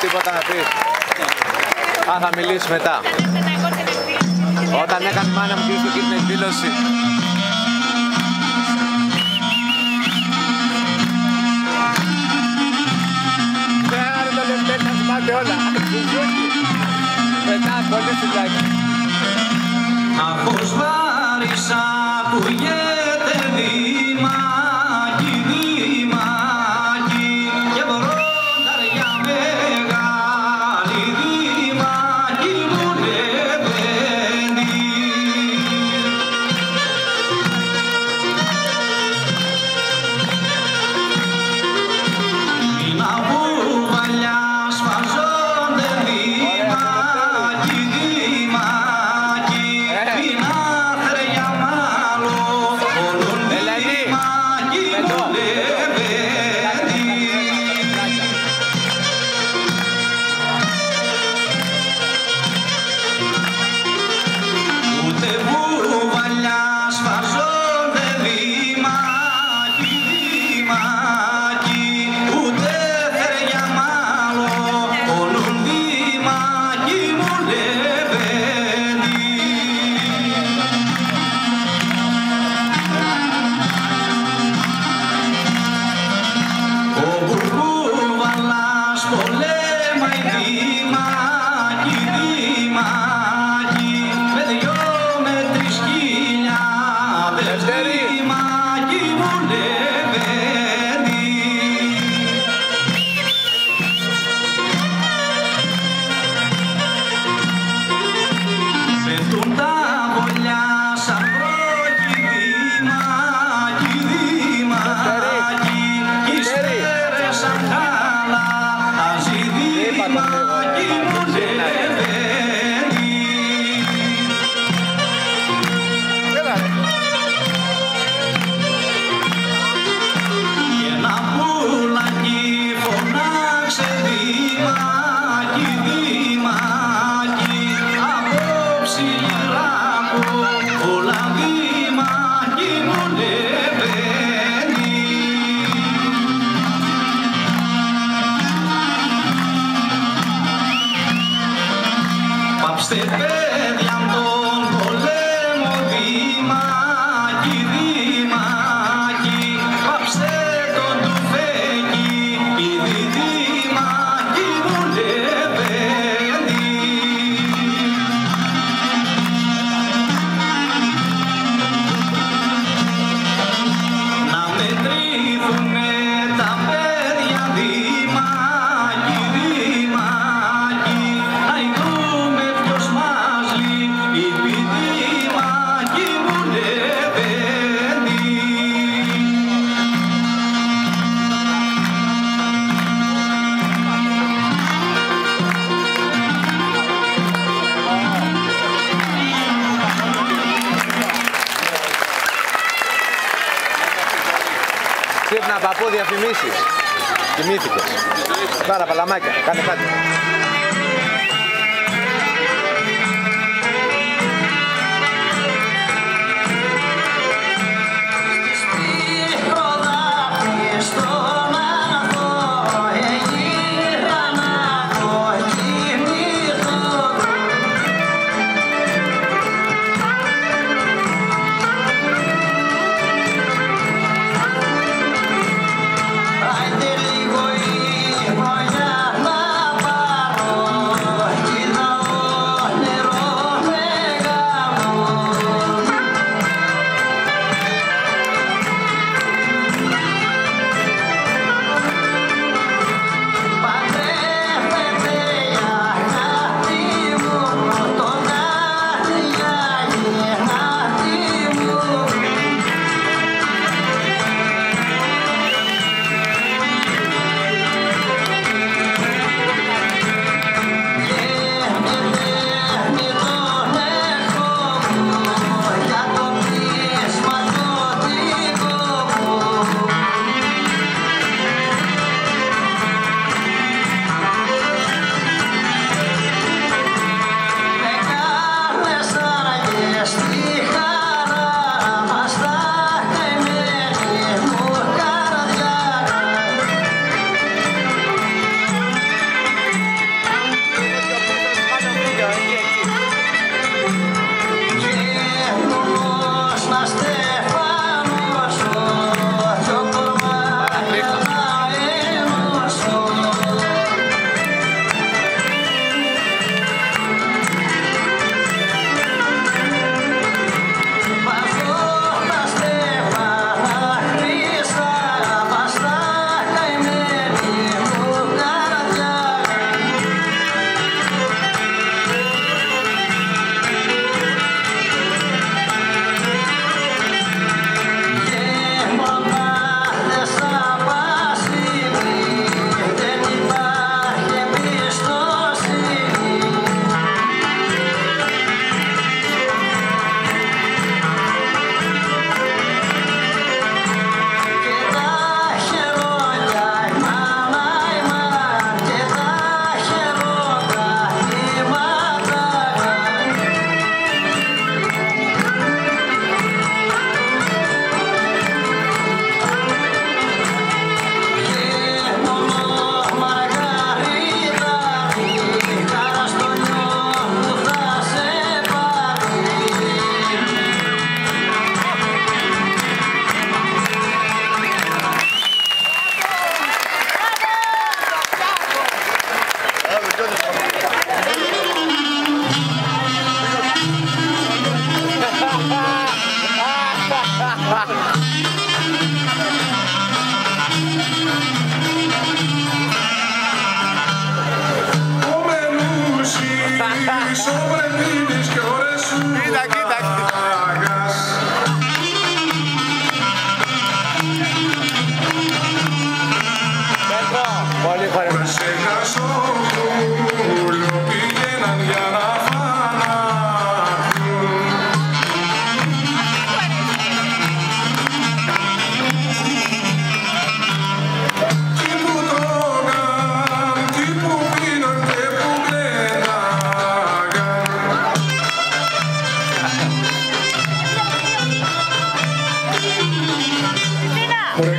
τίποτα να πεις. Α, θα μιλήσεις μετά. Όταν έκανε μάνα μου και την εκδήλωση. Ναι, όλα. Μετά, πολύ φυλάκι. Αποσβάρισα που γέτε Você bebe Ξύπνα παππού διαφημίσεις. Κοιμήθηκες. Πάρα παλαμάκια. Κάνε κάτι.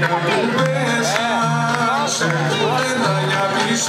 μέσα σε λένε για τις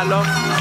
Hello. love.